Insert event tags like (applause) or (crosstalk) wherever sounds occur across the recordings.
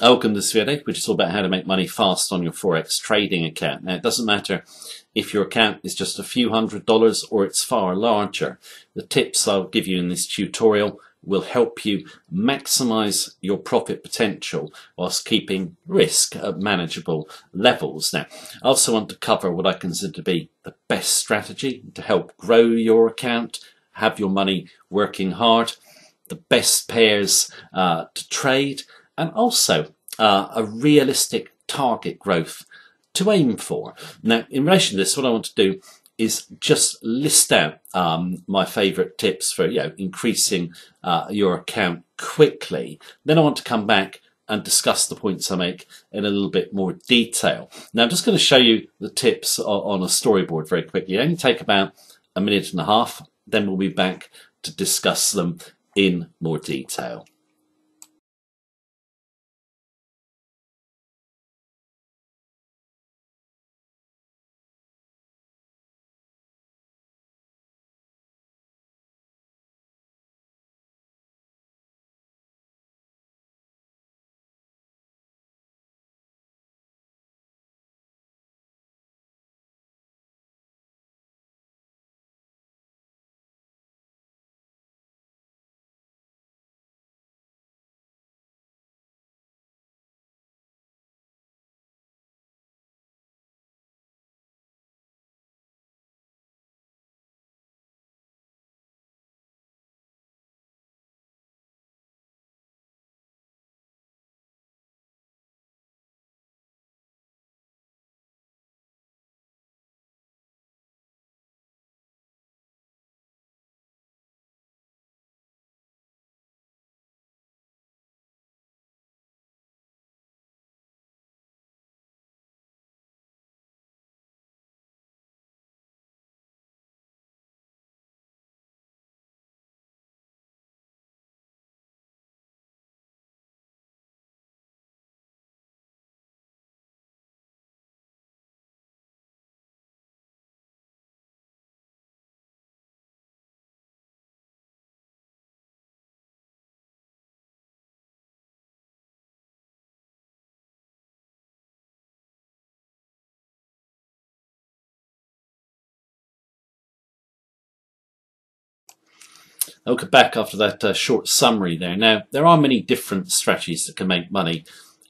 Welcome to this which is all about how to make money fast on your Forex trading account. Now, it doesn't matter if your account is just a few hundred dollars or it's far larger. The tips I'll give you in this tutorial will help you maximize your profit potential whilst keeping risk at manageable levels. Now, I also want to cover what I consider to be the best strategy to help grow your account, have your money working hard, the best pairs uh, to trade, and also uh, a realistic target growth to aim for. Now, in relation to this, what I want to do is just list out um, my favourite tips for you know increasing uh, your account quickly. Then I want to come back and discuss the points I make in a little bit more detail. Now, I'm just going to show you the tips on a storyboard very quickly. It only take about a minute and a half. Then we'll be back to discuss them in more detail. I'll back after that uh, short summary there. Now, there are many different strategies that can make money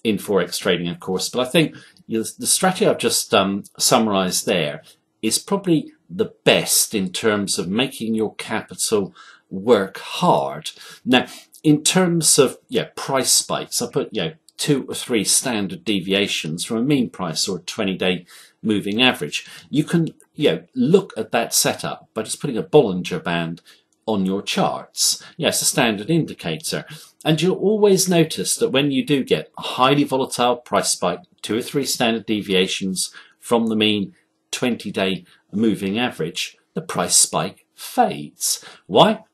in Forex trading, of course, but I think you know, the strategy I've just um, summarized there is probably the best in terms of making your capital work hard. Now, in terms of yeah, price spikes, I put you know, two or three standard deviations from a mean price or a 20 day moving average. You can you know, look at that setup by just putting a Bollinger Band on your charts. Yes, a standard indicator. And you'll always notice that when you do get a highly volatile price spike, two or three standard deviations from the mean 20 day moving average, the price spike fades. Why?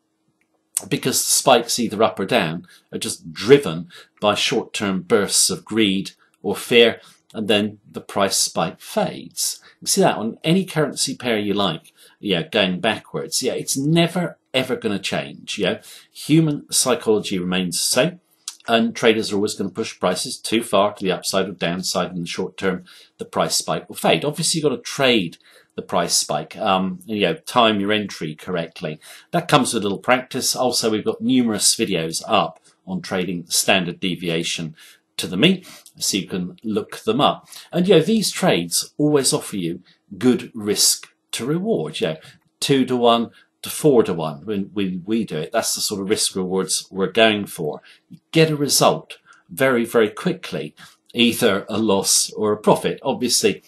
Because the spikes either up or down are just driven by short term bursts of greed or fear, and then the price spike fades. You see that on any currency pair you like, yeah, going backwards. Yeah, it's never ever going to change. Know, human psychology remains the same, and traders are always going to push prices too far to the upside or downside in the short term. The price spike will fade. Obviously, you've got to trade the price spike. Um, you know, time your entry correctly. That comes with a little practice. Also, we've got numerous videos up on trading standard deviation to the mean, so you can look them up. And you know, these trades always offer you good risk to reward. Know, two to one, to four to one when, when we do it. That's the sort of risk rewards we're going for. Get a result very, very quickly, either a loss or a profit. Obviously,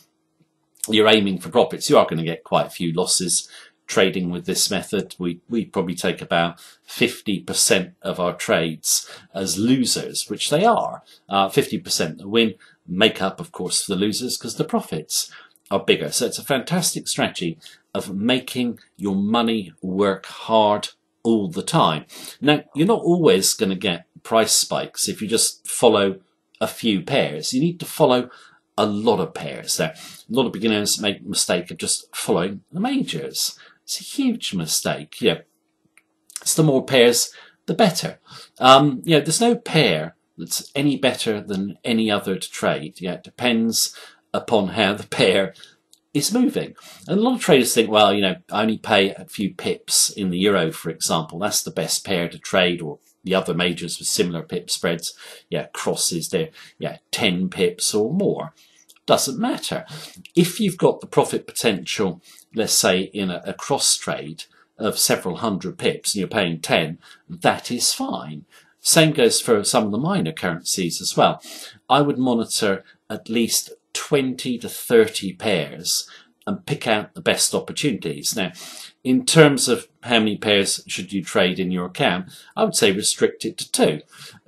you're aiming for profits. You are going to get quite a few losses trading with this method. We, we probably take about 50% of our trades as losers, which they are. Uh, 50% the win make up, of course, for the losers because the profits are bigger. So it's a fantastic strategy of making your money work hard all the time. Now, you're not always going to get price spikes if you just follow a few pairs. You need to follow a lot of pairs. There, a lot of beginners make the mistake of just following the majors. It's a huge mistake. Yeah, it's the more pairs, the better. Um, know, there's no pair that's any better than any other to trade. Yeah, it depends upon how the (laughs) pair is moving. And a lot of traders think, well, you know, I only pay a few pips in the euro, for example. That's the best pair to trade, or the other majors with similar pip spreads. Yeah, crosses there, yeah, 10 pips or more. Doesn't matter. If you've got the profit potential, let's say in a, a cross trade of several hundred pips and you're paying 10, that is fine. Same goes for some of the minor currencies as well. I would monitor at least 20 to 30 pairs and pick out the best opportunities. Now, in terms of how many pairs should you trade in your account, I would say restrict it to two.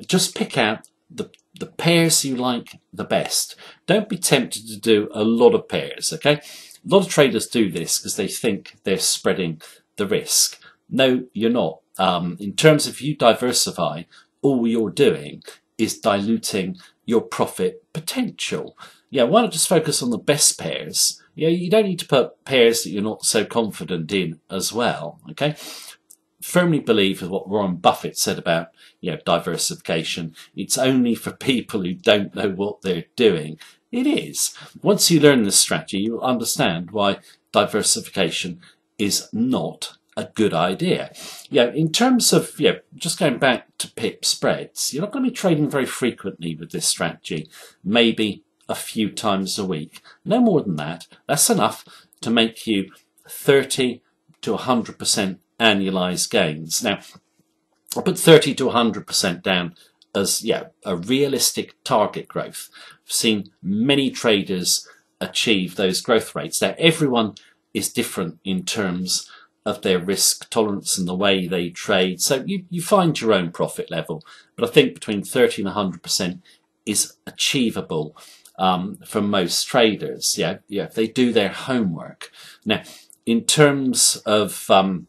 Just pick out the, the pairs you like the best. Don't be tempted to do a lot of pairs, okay? A lot of traders do this because they think they're spreading the risk. No, you're not. Um, in terms of you diversify, all you're doing is diluting your profit potential. Yeah, why not just focus on the best pairs? Yeah, you don't need to put pairs that you're not so confident in as well. Okay, firmly believe with what Warren Buffett said about you know diversification. It's only for people who don't know what they're doing. It is. Once you learn this strategy, you'll understand why diversification is not a good idea. Yeah, in terms of yeah, just going back to pip spreads, you're not going to be trading very frequently with this strategy. Maybe a few times a week. No more than that. That's enough to make you 30 to 100% annualized gains. Now, I put 30 to 100% down as yeah, a realistic target growth. I've seen many traders achieve those growth rates. Now, everyone is different in terms of their risk tolerance and the way they trade. So you, you find your own profit level. But I think between 30 and 100% is achievable um, for most traders. Yeah, yeah, if they do their homework. Now, in terms of um,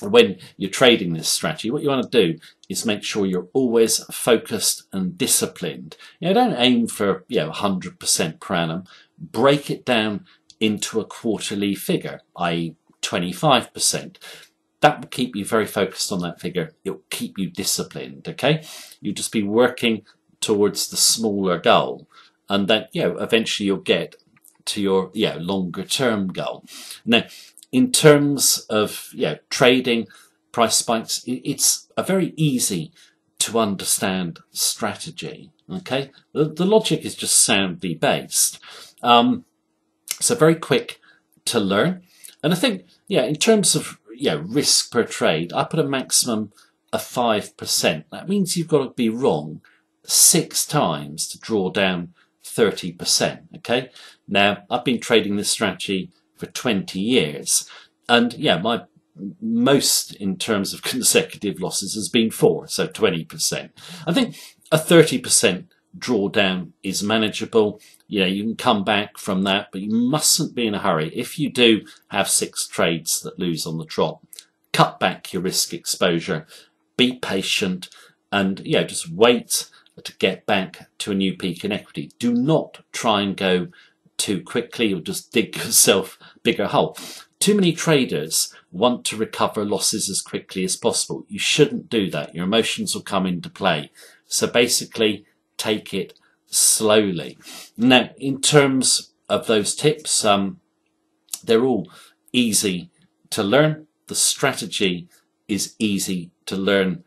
when you're trading this strategy, what you want to do is make sure you're always focused and disciplined. You know, don't aim for you know 100% per annum. Break it down into a quarterly figure, i.e., 25%. That will keep you very focused on that figure. It'll keep you disciplined. Okay, you'll just be working towards the smaller goal and then you know eventually you'll get to your you know, longer term goal. Now, in terms of you know, trading price spikes, it's a very easy to understand strategy. Okay, the, the logic is just soundly based. Um, so very quick to learn, and I think yeah, in terms of yeah risk per trade, I put a maximum of five percent. That means you've got to be wrong six times to draw down 30%. Okay. Now I've been trading this strategy for 20 years and yeah, my most in terms of (laughs) consecutive losses has been four, so 20%. I think a 30% drawdown is manageable. You know, you can come back from that, but you mustn't be in a hurry. If you do have six trades that lose on the trot, cut back your risk exposure, be patient, and yeah, just wait to get back to a new peak in equity. Do not try and go too quickly or just dig (laughs) yourself bigger hole. Too many traders want to recover losses as quickly as possible. You shouldn't do that. Your emotions will come into play. So basically, take it slowly. Now, in terms of those tips, um, they're all easy to learn. The strategy is easy to learn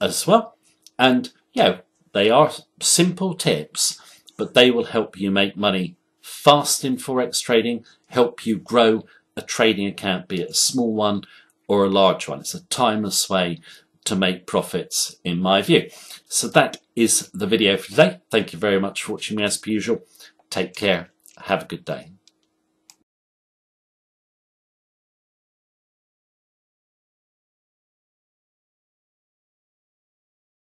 as well. And, know, they are simple tips, but they will help you make money fast in Forex trading, help you grow a trading account, be it a small one or a large one. It's a timeless way to make profits in my view. So that is the video for today. Thank you very much for watching me as per usual. Take care. Have a good day.